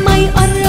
may